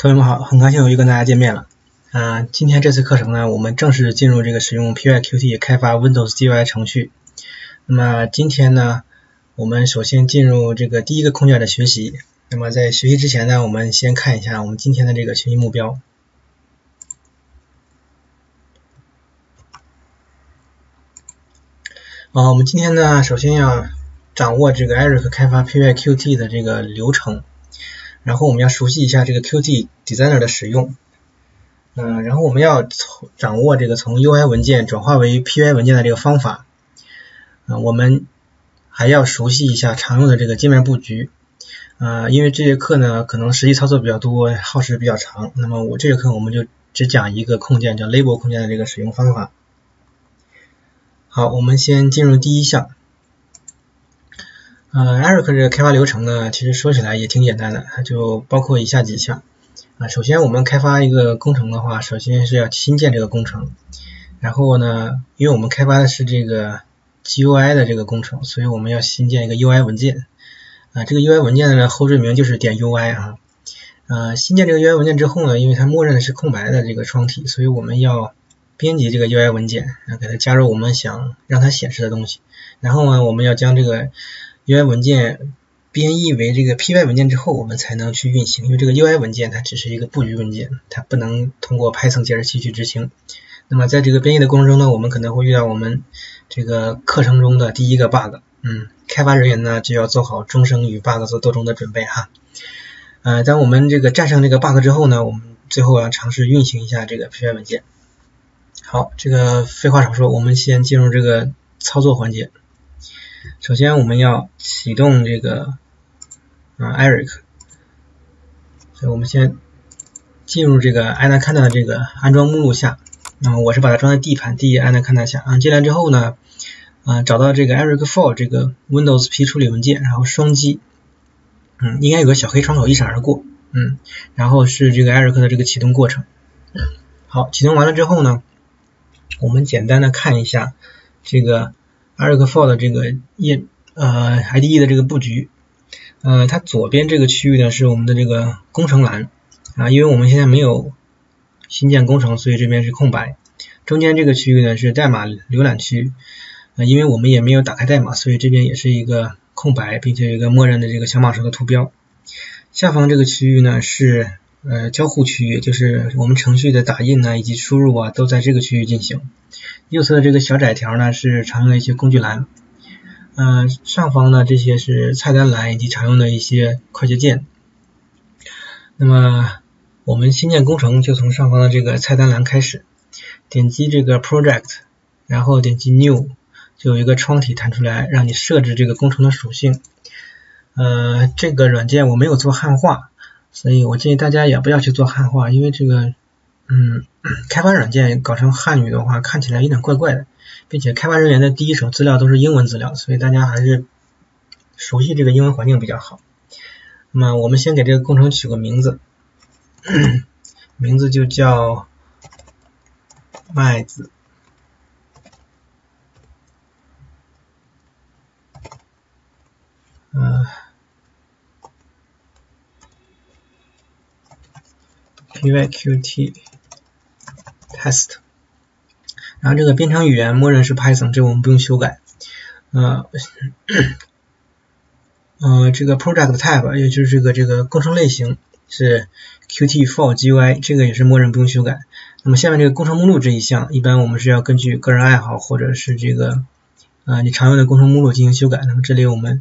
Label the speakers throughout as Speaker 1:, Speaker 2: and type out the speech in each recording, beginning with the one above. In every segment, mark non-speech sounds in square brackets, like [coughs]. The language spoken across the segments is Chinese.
Speaker 1: 同学们好，很高兴又跟大家见面了。啊，今天这次课程呢，我们正式进入这个使用 PyQt 开发 Windows GUI 程序。那么今天呢，我们首先进入这个第一个空间的学习。那么在学习之前呢，我们先看一下我们今天的这个学习目标。啊，我们今天呢，首先要掌握这个 Eric 开发 PyQt 的这个流程。然后我们要熟悉一下这个 Qt Designer 的使用，嗯，然后我们要从掌握这个从 UI 文件转化为 Py 文件的这个方法，嗯，我们还要熟悉一下常用的这个界面布局，啊，因为这节课呢可能实际操作比较多，耗时比较长，那么我这节课我们就只讲一个控件叫 Label 空间的这个使用方法。好，我们先进入第一项。呃，Eric 这个开发流程呢，其实说起来也挺简单的，它就包括以下几项啊。首先，我们开发一个工程的话，首先是要新建这个工程。然后呢，因为我们开发的是这个 GUI 的这个工程，所以我们要新建一个 UI 文件啊。这个 UI 文件的后缀名就是点 UI 啊。呃，新建这个 UI 文件之后呢，因为它默认的是空白的这个窗体，所以我们要编辑这个 UI 文件，然后给它加入我们想让它显示的东西。然后呢，我们要将这个 UI 文件编译为这个 Py 文件之后，我们才能去运行。因为这个 UI 文件它只是一个布局文件，它不能通过 Python 解释器去执行。那么在这个编译的过程中呢，我们可能会遇到我们这个课程中的第一个 bug。嗯，开发人员呢就要做好终生与 bug 做斗争的准备哈。呃，当我们这个战胜这个 bug 之后呢，我们最后要尝试运行一下这个 Py 文件。好，这个废话少说，我们先进入这个操作环节。首先我们要启动这个嗯 Eric，所以我们先进入这个 Anaconda 的这个安装目录下，那么我是把它装在 D 盘 D Anaconda 下，啊进来之后呢，啊找到这个 Eric for 这个 Windows P 处理文件，然后双击，嗯应该有个小黑窗口一闪而过，嗯然后是这个 Eric 的这个启动过程，好启动完了之后呢，我们简单的看一下这个。Eric for 的这个页呃 IDE 的这个布局，呃，它左边这个区域呢是我们的这个工程栏啊，因为我们现在没有新建工程，所以这边是空白。中间这个区域呢是代码浏览区，呃，因为我们也没有打开代码，所以这边也是一个空白，并且有一个默认的这个小码数的图标。下方这个区域呢是呃交互区域，就是我们程序的打印呢以及输入啊都在这个区域进行。右侧的这个小窄条呢是常用的一些工具栏，嗯，上方呢这些是菜单栏以及常用的一些快捷键。那么我们新建工程就从上方的这个菜单栏开始，点击这个 Project，然后点击 New，就有一个窗体弹出来，让你设置这个工程的属性。呃，这个软件我没有做汉化，所以我建议大家也不要去做汉化，因为这个。嗯，开发软件搞成汉语的话，看起来有点怪怪的，并且开发人员的第一手资料都是英文资料，所以大家还是熟悉这个英文环境比较好。那么我们先给这个工程取个名字，名字就叫麦子，嗯，pyqt。test，然后这个编程语言默认是 Python，这我们不用修改。呃，呃，这个 project type 也就是这个这个工程类型是 Qt for GUI，这个也是默认不用修改。那么下面这个工程目录这一项，一般我们是要根据个人爱好或者是这个呃你常用的工程目录进行修改。那么这里我们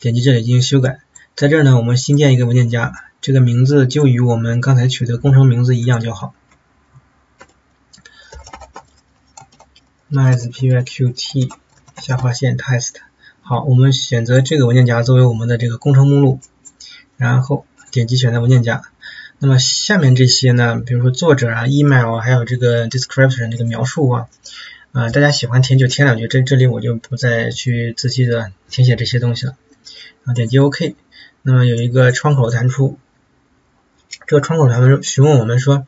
Speaker 1: 点击这里进行修改，在这儿呢我们新建一个文件夹，这个名字就与我们刚才取的工程名字一样就好。MySPyQt 下划线 test，好，我们选择这个文件夹作为我们的这个工程目录，然后点击选择文件夹。那么下面这些呢，比如说作者啊、email，还有这个 description 这个描述啊，啊，大家喜欢填就填两句，这这里我就不再去仔细的填写这些东西了。然后点击 OK，那么有一个窗口弹出，这个窗口他们询问我们说，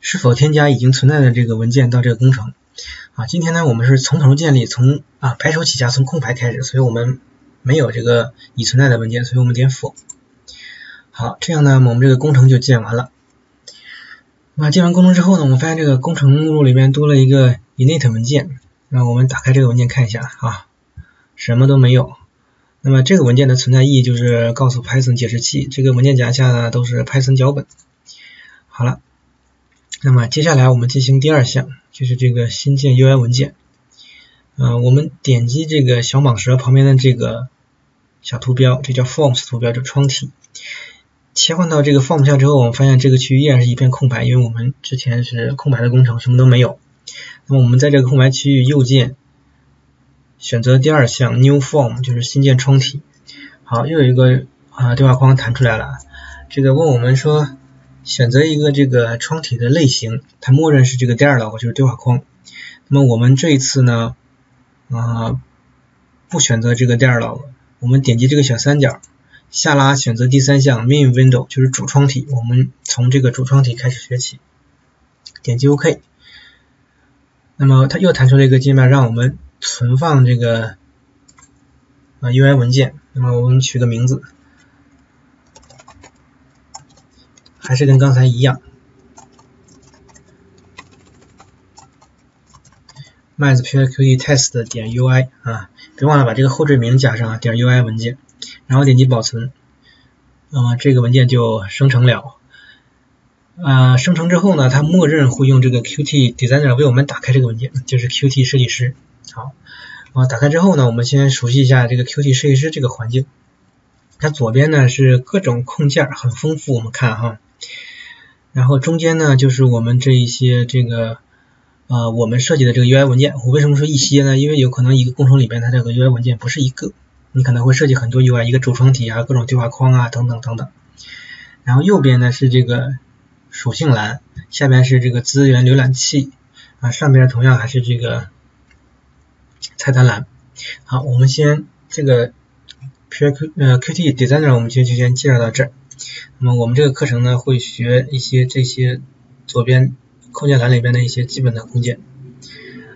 Speaker 1: 是否添加已经存在的这个文件到这个工程。啊，今天呢，我们是从头建立，从啊白手起家，从空白开始，所以我们没有这个已存在的文件，所以我们点否。好，这样呢，我们这个工程就建完了。那建完工程之后呢，我们发现这个工程目录里面多了一个 init 文件。那我们打开这个文件看一下啊，什么都没有。那么这个文件的存在意义就是告诉 Python 解释器，这个文件夹下的都是 Python 脚本。好了，那么接下来我们进行第二项，就是这个新建 UI 文件。嗯，我们点击这个小蟒蛇旁边的这个小图标，这叫 Forms 图标，就窗体。切换到这个 Form 下之后，我们发现这个区域依然是一片空白，因为我们之前是空白的工程，什么都没有。那么我们在这个空白区域右键。选择第二项 New Form 就是新建窗体。好，又有一个啊对话框弹出来了。这个问我们说选择一个这个窗体的类型，它默认是这个 dialog 就是对话框。那么我们这一次呢啊不选择这个 dialog，我们点击这个小三角下拉选择第三项 Main Window 就是主窗体。我们从这个主窗体开始学起，点击 OK。那么它又弹出了一个界面，让我们。存放这个啊 UI 文件，那么我们取个名字，还是跟刚才一样，MySQLTest 点 UI 啊，别忘了把这个后缀名加上啊，点 UI 文件，然后点击保存，那么这个文件就生成了。啊，生成之后呢，它默认会用这个 Qt Designer 为我们打开这个文件，就是 Qt 设计师。好，啊，打开之后呢，我们先熟悉一下这个 Qt 设计师这个环境。它左边呢是各种控件，很丰富，我们看哈。然后中间呢就是我们这一些这个呃我们设计的这个 UI 文件。我为什么说一些呢？因为有可能一个工程里边它这个 UI 文件不是一个，你可能会设计很多 UI，一个主窗体啊，各种对话框啊，等等等等。然后右边呢是这个属性栏，下边是这个资源浏览器啊，上边同样还是这个。菜单栏，好，我们先这个 Q 呃 Qt Designer 我们就就先介绍到这儿。那么我们这个课程呢会学一些这些左边控件栏里边的一些基本的控件。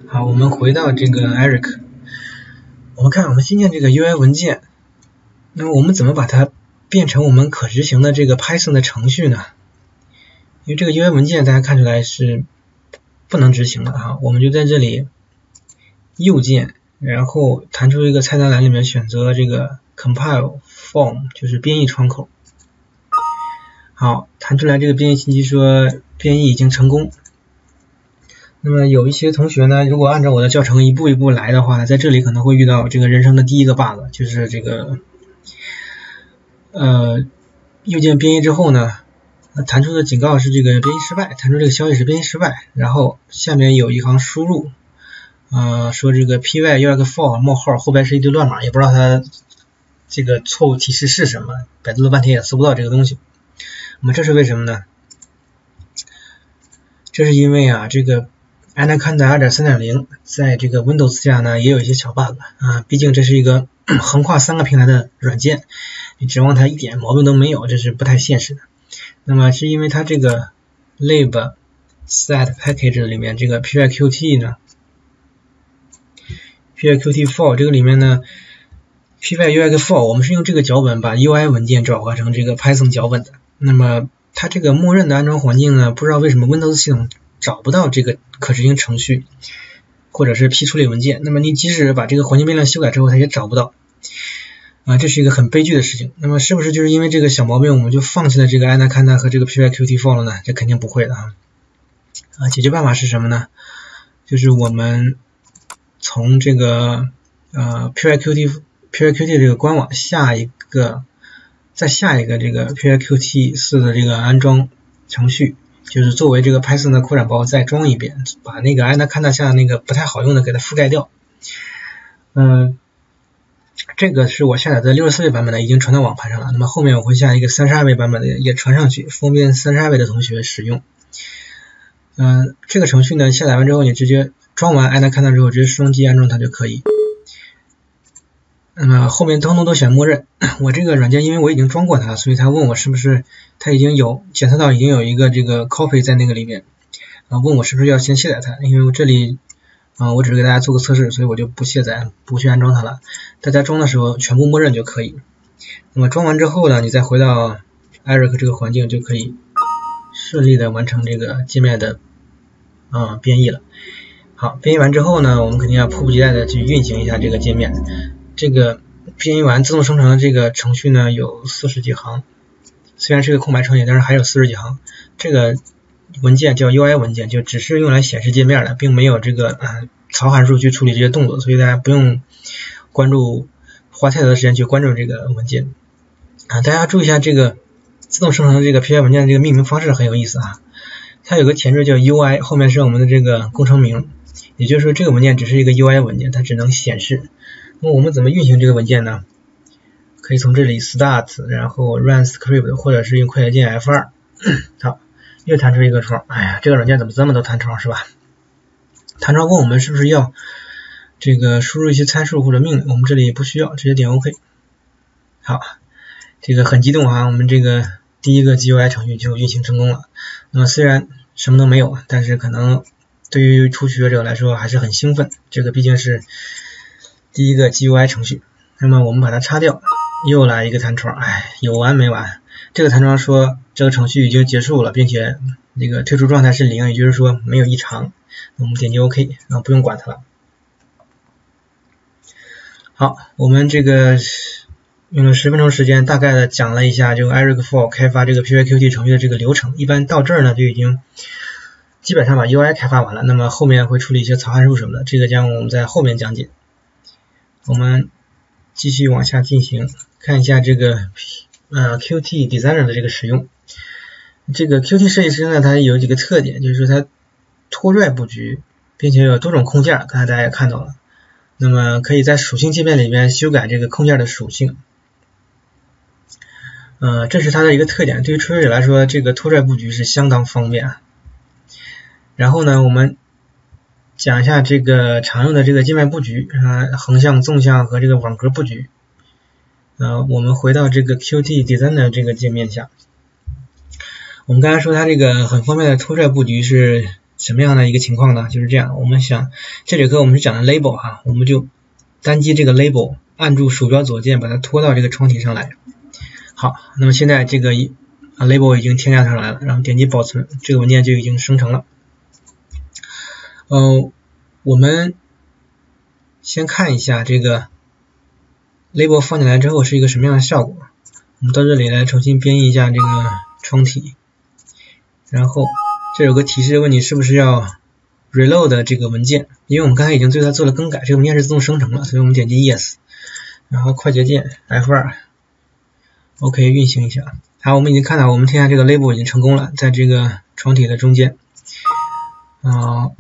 Speaker 1: 好，我们回到这个 Eric，我们看我们新建这个 UI 文件，那么我们怎么把它变成我们可执行的这个 Python 的程序呢？因为这个 UI 文件大家看出来是不能执行的啊，我们就在这里。右键，然后弹出一个菜单栏里面选择这个 Compile Form，就是编译窗口。好，弹出来这个编译信息说编译已经成功。那么有一些同学呢，如果按照我的教程一步一步来的话，在这里可能会遇到这个人生的第一个 bug，就是这个呃右键编译之后呢，弹出的警告是这个编译失败，弹出这个消息是编译失败，然后下面有一行输入。呃，说这个 py 要个 for 冒号后边是一堆乱码，也不知道它这个错误提示是什么，百度了半天也搜不到这个东西。那么这是为什么呢？这是因为啊，这个 Anaconda 2.3.0在这个 Windows 下呢也有一些小 bug 啊，毕竟这是一个 [coughs] 横跨三个平台的软件，你指望它一点毛病都没有，这是不太现实的。那么是因为它这个 lib set package 里面这个 pyqt 呢？pyqt4 这个里面呢，pyux4 我们是用这个脚本把 UI 文件转化成这个 Python 脚本的。那么它这个默认的安装环境呢，不知道为什么 Windows 系统找不到这个可执行程序，或者是 P 处理文件。那么你即使把这个环境变量修改之后，它也找不到。啊，这是一个很悲剧的事情。那么是不是就是因为这个小毛病，我们就放弃了这个 Anaconda 和这个 pyqt4 了呢？这肯定不会的啊。啊，解决办法是什么呢？就是我们。从这个呃 pyqt pyqt 这个官网下一个再下一个这个 pyqt 四的这个安装程序，就是作为这个 Python 的扩展包再装一遍，把那个 Anaconda 下那个不太好用的给它覆盖掉。嗯，这个是我下载的六十四位版本的，已经传到网盘上了。那么后面我会下一个三十二位版本的也传上去，方便三十二位的同学使用。嗯，这个程序呢下载完之后，你直接。装完艾达看到之后，直接双击安装它就可以。那么后面通通都选默认。我这个软件因为我已经装过它，所以它问我是不是它已经有检测到已经有一个这个 copy 在那个里面啊，问我是不是要先卸载它。因为我这里啊，我只是给大家做个测试，所以我就不卸载，不去安装它了。大家装的时候全部默认就可以。那么装完之后呢，你再回到 Eric 这个环境就可以顺利的完成这个界面的啊编译了。好，编译完之后呢，我们肯定要迫不及待的去运行一下这个界面。这个编译完自动生成的这个程序呢，有四十几行，虽然是个空白程序，但是还有四十几行。这个文件叫 UI 文件，就只是用来显示界面的，并没有这个啊槽函数去处理这些动作，所以大家不用关注，花太多的时间去关注这个文件啊。大家注意一下这个自动生成的这个 PI 文件的这个命名方式很有意思啊，它有个前缀叫 UI，后面是我们的这个工程名。也就是说，这个文件只是一个 UI 文件，它只能显示。那么我们怎么运行这个文件呢？可以从这里 start，然后 run script，或者是用快捷键 F2。好，又弹出一个窗。哎呀，这个软件怎么这么多弹窗是吧？弹窗问我们是不是要这个输入一些参数或者命令，我们这里不需要，直接点 OK。好，这个很激动啊，我们这个第一个 GUI 程序就运行成功了。那么虽然什么都没有，但是可能。对于初学者来说还是很兴奋，这个毕竟是第一个 GUI 程序。那么我们把它擦掉，又来一个弹窗，哎，有完没完？这个弹窗说这个程序已经结束了，并且那个退出状态是零，也就是说没有异常。我们点击 OK，然后不用管它了。好，我们这个用了十分钟时间，大概的讲了一下就 Eric For 开发这个 PyQt 程序的这个流程。一般到这儿呢就已经。基本上把 UI 开发完了，那么后面会处理一些草函数什么的，这个将我们在后面讲解。我们继续往下进行，看一下这个呃 Qt Designer 的这个使用。这个 Qt 设计师呢，它有几个特点，就是说它拖拽布局，并且有多种控件，刚才大家也看到了。那么可以在属性界面里边修改这个控件的属性。呃，这是它的一个特点，对于初学者来说，这个拖拽布局是相当方便啊。然后呢，我们讲一下这个常用的这个界面布局啊，横向、纵向和这个网格布局。呃，我们回到这个 Qt Designer 这个界面下，我们刚才说它这个很方便的拖拽布局是什么样的一个情况呢？就是这样，我们想这节课我们是讲的 Label 哈，我们就单击这个 Label，按住鼠标左键把它拖到这个窗体上来。好，那么现在这个啊 Label 已经添加上来了，然后点击保存，这个文件就已经生成了。嗯，我们先看一下这个 label 放进来之后是一个什么样的效果。我们到这里来重新编译一下这个窗体，然后这有个提示问你是不是要 reload 这个文件，因为我们刚才已经对它做了更改，这个文件是自动生成了，所以我们点击 yes，然后快捷键 F2，OK 运行一下。好，我们已经看到我们添加这个 label 已经成功了，在这个窗体的中间。啊，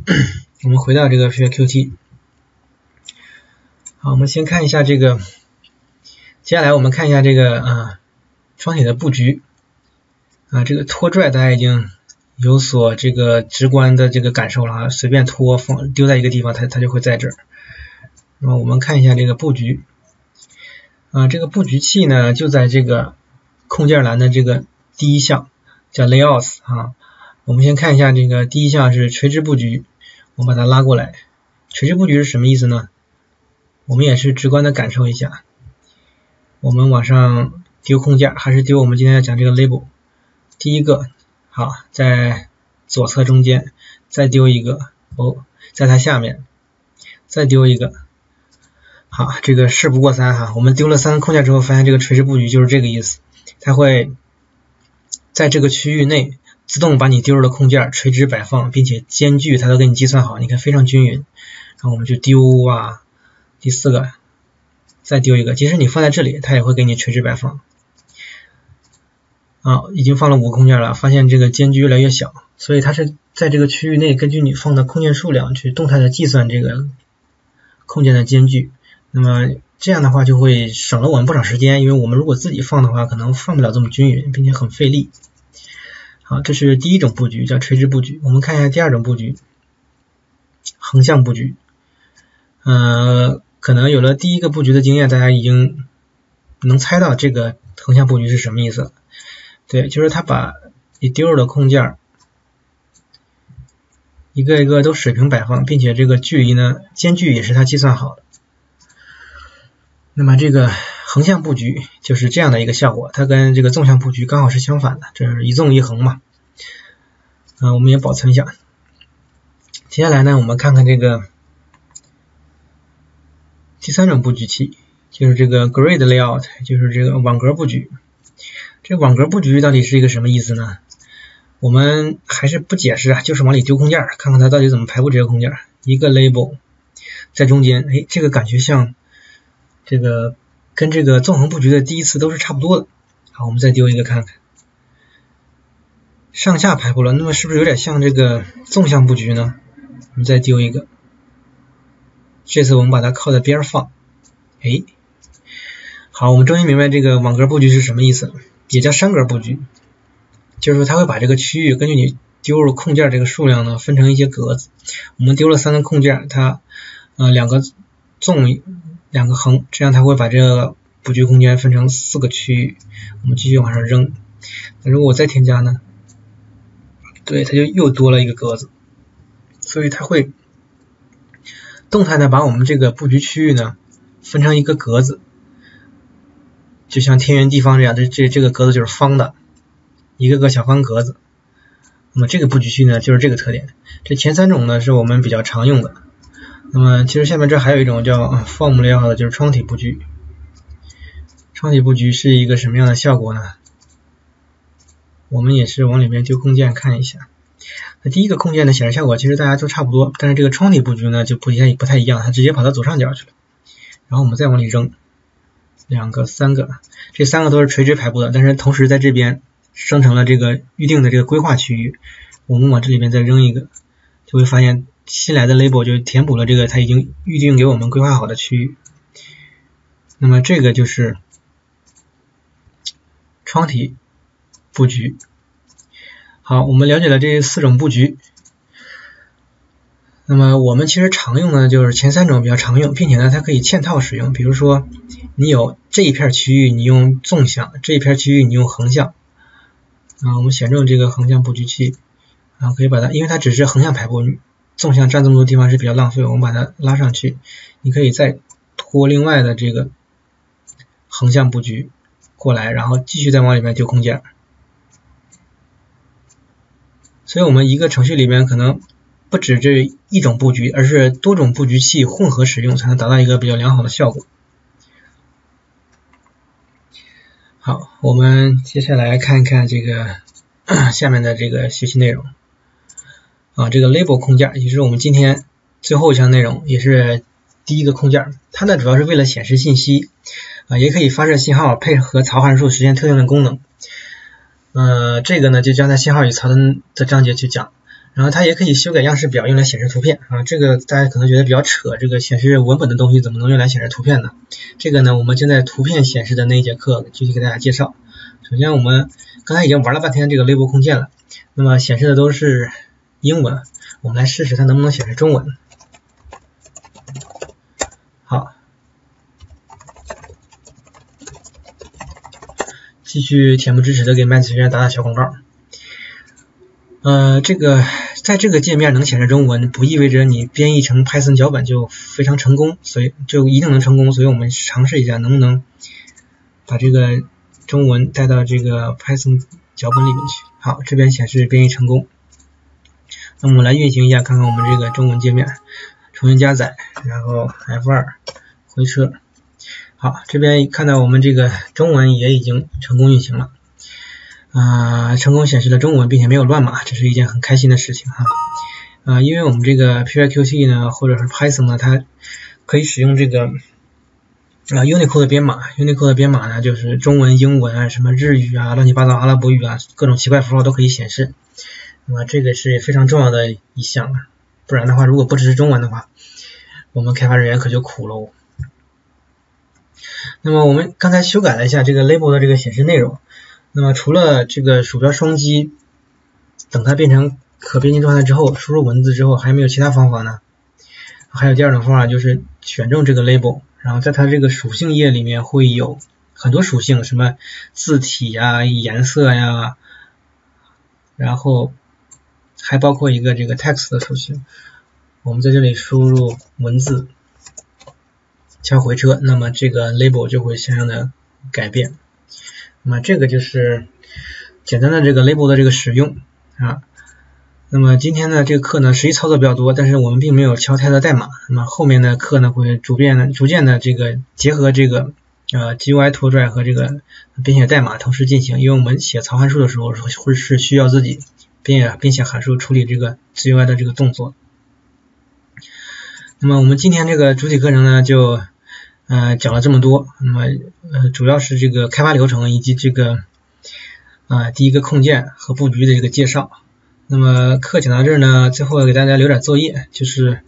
Speaker 1: 我们回到这个 PyQt。好，我们先看一下这个，接下来我们看一下这个啊窗体的布局啊，这个拖拽大家已经有所这个直观的这个感受了啊，随便拖放丢在一个地方，它它就会在这儿。那么我们看一下这个布局啊，这个布局器呢就在这个控件栏的这个第一项叫 Layouts 啊。我们先看一下这个第一项是垂直布局，我把它拉过来。垂直布局是什么意思呢？我们也是直观的感受一下。我们往上丢控件，还是丢我们今天要讲这个 label。第一个，好，在左侧中间，再丢一个，哦，在它下面，再丢一个。好，这个事不过三哈，我们丢了三个控件之后，发现这个垂直布局就是这个意思，它会在这个区域内。自动把你丢入的控件垂直摆放，并且间距它都给你计算好，你看非常均匀。然后我们就丢啊，第四个，再丢一个，即使你放在这里，它也会给你垂直摆放。啊，已经放了五个空件了，发现这个间距越来越小，所以它是在这个区域内根据你放的空件数量去动态的计算这个空间的间距。那么这样的话就会省了我们不少时间，因为我们如果自己放的话，可能放不了这么均匀，并且很费力。好，这是第一种布局，叫垂直布局。我们看一下第二种布局，横向布局。呃，可能有了第一个布局的经验，大家已经能猜到这个横向布局是什么意思了。对，就是他把你丢入的空件一个一个都水平摆放，并且这个距离呢，间距也是他计算好的。那么这个。横向布局就是这样的一个效果，它跟这个纵向布局刚好是相反的，这是一纵一横嘛。啊，我们也保存一下。接下来呢，我们看看这个第三种布局器，就是这个 Grid Layout，就是这个网格布局。这网格布局到底是一个什么意思呢？我们还是不解释啊，就是往里丢空件，看看它到底怎么排布这个空件。一个 Label 在中间，哎，这个感觉像这个跟这个纵横布局的第一次都是差不多的。好，我们再丢一个看看。上下排布了，那么是不是有点像这个纵向布局呢？我们再丢一个，这次我们把它靠在边放，哎，好，我们终于明白这个网格布局是什么意思了，也叫山格布局，就是说它会把这个区域根据你丢入空件这个数量呢分成一些格子，我们丢了三个空件，它呃两个纵两个横，这样它会把这个布局空间分成四个区域，我们继续往上扔，那如果我再添加呢？对，它就又多了一个格子，所以它会动态的把我们这个布局区域呢分成一个格子，就像天圆地方这样，这这这个格子就是方的，一个个小方格子。那么这个布局区呢就是这个特点。这前三种呢是我们比较常用的。那么其实下面这还有一种叫 Form Layout 就是窗体布局。窗体布局是一个什么样的效果呢？我们也是往里面丢空间看一下，那第一个空间的显示效果其实大家都差不多，但是这个窗体布局呢就不太不太一样，它直接跑到左上角去了。然后我们再往里扔两个、三个，这三个都是垂直排布的，但是同时在这边生成了这个预定的这个规划区域。我们往这里边再扔一个，就会发现新来的 label 就填补了这个它已经预定给我们规划好的区域。那么这个就是窗体。布局好，我们了解了这四种布局。那么我们其实常用的就是前三种比较常用，并且呢它可以嵌套使用。比如说你有这一片区域，你用纵向；这一片区域你用横向。啊，我们选中这个横向布局器，啊可以把它，因为它只是横向排布，纵向占这么多地方是比较浪费，我们把它拉上去。你可以再拖另外的这个横向布局过来，然后继续再往里面丢空间。所以，我们一个程序里面可能不止这一种布局，而是多种布局器混合使用，才能达到一个比较良好的效果。好，我们接下来看一看这个 [coughs] 下面的这个学习内容。啊，这个 label 空件也是我们今天最后一项内容，也是第一个空件。它呢主要是为了显示信息，啊，也可以发射信号，配合槽函数实现特定的功能。呃，这个呢就将在信号与槽的的章节去讲，然后它也可以修改样式表用来显示图片啊，这个大家可能觉得比较扯，这个显示文本的东西怎么能用来显示图片呢？这个呢我们就在图片显示的那一节课具体给大家介绍。首先我们刚才已经玩了半天这个 label 空间了，那么显示的都是英文，我们来试试它能不能显示中文。好。继续恬不知耻的给麦子学院打打小广告。呃，这个在这个界面能显示中文，不意味着你编译成 Python 脚本就非常成功，所以就一定能成功。所以我们尝试一下能不能把这个中文带到这个 Python 脚本里面去。好，这边显示编译成功。那我们来运行一下，看看我们这个中文界面，重新加载，然后 F2 回车。好，这边看到我们这个中文也已经成功运行了，啊，成功显示了中文，并且没有乱码，这是一件很开心的事情哈。啊，因为我们这个 pyqt 呢，或者是 Python 呢，它可以使用这个啊 Unicode 的编码，Unicode 的编码呢，就是中文、英文啊，什么日语啊，乱七八糟阿拉伯语啊，各种奇怪符号都可以显示。那这个是非常重要的一项，不然的话，如果不支持中文的话，我们开发人员可就苦喽。那么我们刚才修改了一下这个 label 的这个显示内容。那么除了这个鼠标双击，等它变成可编辑状态之后，输入文字之后，还有没有其他方法呢？还有第二种方法就是选中这个 label，然后在它这个属性页里面会有很多属性，什么字体呀、颜色呀，然后还包括一个这个 text 的属性。我们在这里输入文字。敲回车，那么这个 label 就会相应的改变。那么这个就是简单的这个 label 的这个使用啊。那么今天呢，这个课呢实际操作比较多，但是我们并没有敲太多代码。那么后面的课呢会逐渐的、逐渐的这个结合这个呃 GUI 拖拽和这个编写代码同时进行，因为我们写槽函数的时候会是需要自己并并且函数处理这个 GUI 的这个动作。那么我们今天这个主体课程呢就呃讲了这么多，那么呃主要是这个开发流程以及这个啊第一个控件和布局的这个介绍。那么课讲到这儿呢，最后给大家留点作业，就是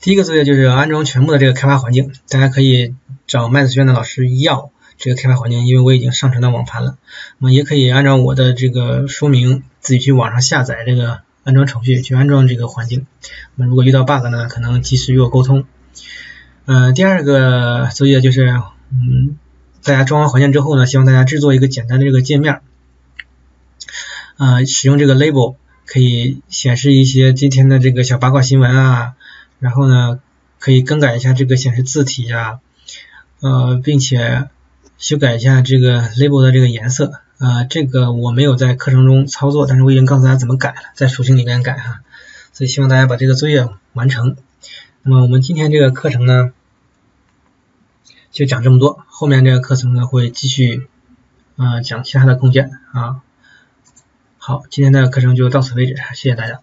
Speaker 1: 第一个作业就是安装全部的这个开发环境，大家可以找麦子学院的老师要这个开发环境，因为我已经上传到网盘了。那么也可以按照我的这个说明，自己去网上下载这个安装程序去安装这个环境。那么如果遇到 bug 呢，可能及时与我沟通。嗯，第二个作业就是，嗯，大家装完环境之后呢，希望大家制作一个简单的这个界面，啊，使用这个 label。可以显示一些今天的这个小八卦新闻啊，然后呢，可以更改一下这个显示字体呀，呃，并且修改一下这个 label 的这个颜色，呃，这个我没有在课程中操作，但是我已经告诉大家怎么改了，在属性里面改哈，所以希望大家把这个作业完成。那么我们今天这个课程呢，就讲这么多，后面这个课程呢会继续啊讲其他的空间啊。好，今天的课程就到此为止，谢谢大家。